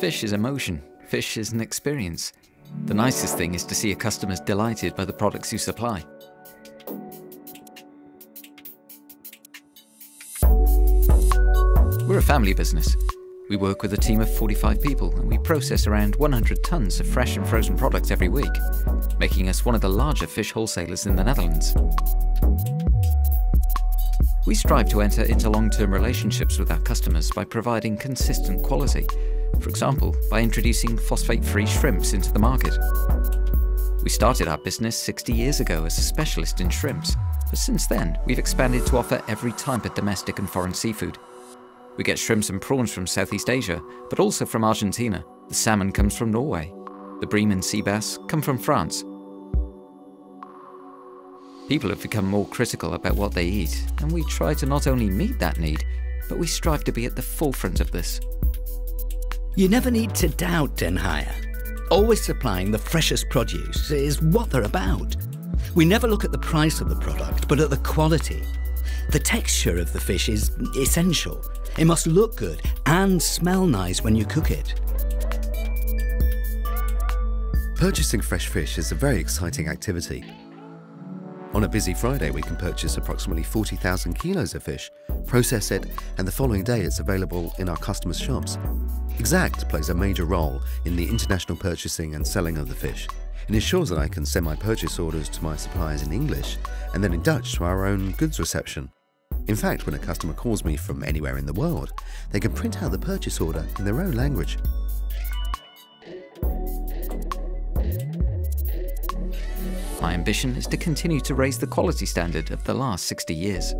Fish is emotion. Fish is an experience. The nicest thing is to see a customers delighted by the products you supply. We're a family business. We work with a team of 45 people and we process around 100 tons of fresh and frozen products every week, making us one of the larger fish wholesalers in the Netherlands. We strive to enter into long-term relationships with our customers by providing consistent quality, for example, by introducing phosphate-free shrimps into the market. We started our business 60 years ago as a specialist in shrimps, but since then we've expanded to offer every type of domestic and foreign seafood. We get shrimps and prawns from Southeast Asia, but also from Argentina. The salmon comes from Norway. The bream and sea bass come from France. People have become more critical about what they eat, and we try to not only meet that need, but we strive to be at the forefront of this. You never need to doubt Den Heijer. Always supplying the freshest produce is what they're about. We never look at the price of the product, but at the quality. The texture of the fish is essential. It must look good and smell nice when you cook it. Purchasing fresh fish is a very exciting activity. On a busy Friday, we can purchase approximately 40,000 kilos of fish, process it, and the following day it's available in our customers' shops. Exact plays a major role in the international purchasing and selling of the fish. It ensures that I can send my purchase orders to my suppliers in English and then in Dutch to our own goods reception. In fact, when a customer calls me from anywhere in the world, they can print out the purchase order in their own language. My ambition is to continue to raise the quality standard of the last 60 years.